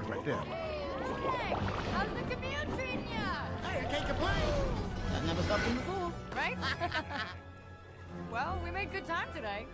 good right there. Hey, how's the commute treating ya? Hey, I can't complain. I've never stopped him before. Right? well, we made good time today.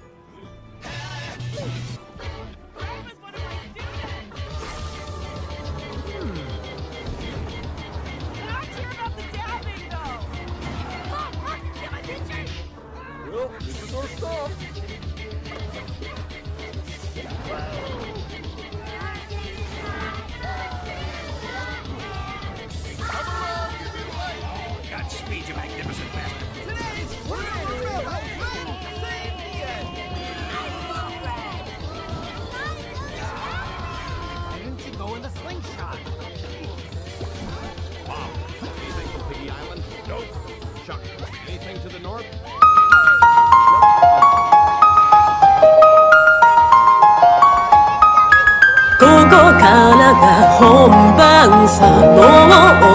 本番さも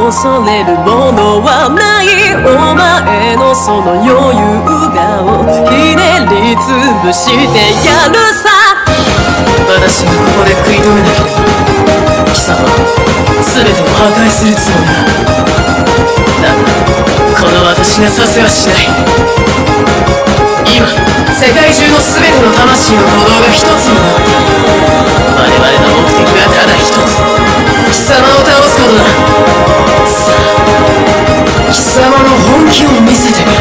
う恐れるものはないお前のその余裕顔ひねりつぶしてやるさ。私がここで食い止めなければ貴様全てを破壊するつもりだ。だがこの私がさせはしない。今世界中の全ての魂の鼓動が一つになってことださあ貴様の本気を見せてみろ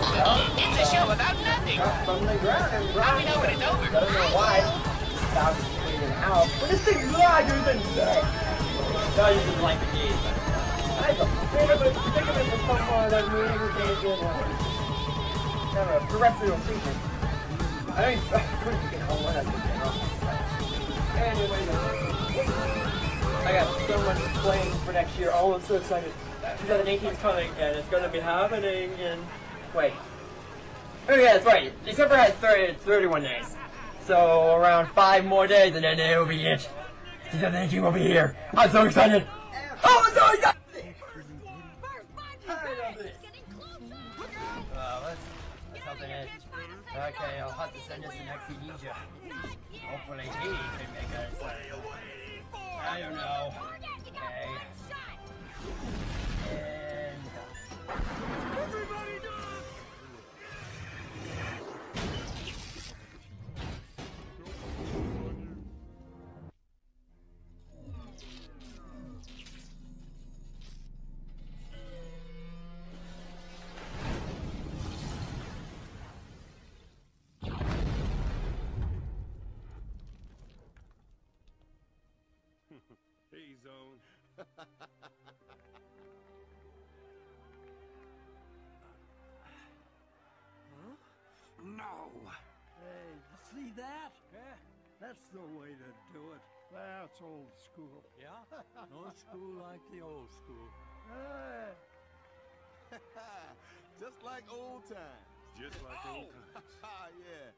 It's a show about nothing. from the ground and How we know when it's over? I don't know why. Stop cleaning out. But this thing's larger than that. No, you just like the game. I don't think of it, think of it as someone that we engage in uh, kind of a terrestrial creature. I think I couldn't get home when I was Anyway, uh, I got so much plans for next year. Oh, I'm so excited. 2018 is coming, and it's going to be happening in. Wait. Oh yeah, that's right. December has 30, 31 days. So around five more days and then it will be it. 2018 will be here. I'm so excited. Oh, I'm so excited! Okay, I'll have to send this to next ninja. Hopefully he can make us. I don't know. Okay. And. See that? Yeah, that's the way to do it. That's old school. Yeah? No school like the old school. Just like old times. Just like old oh. times. yeah.